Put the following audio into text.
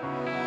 Bye.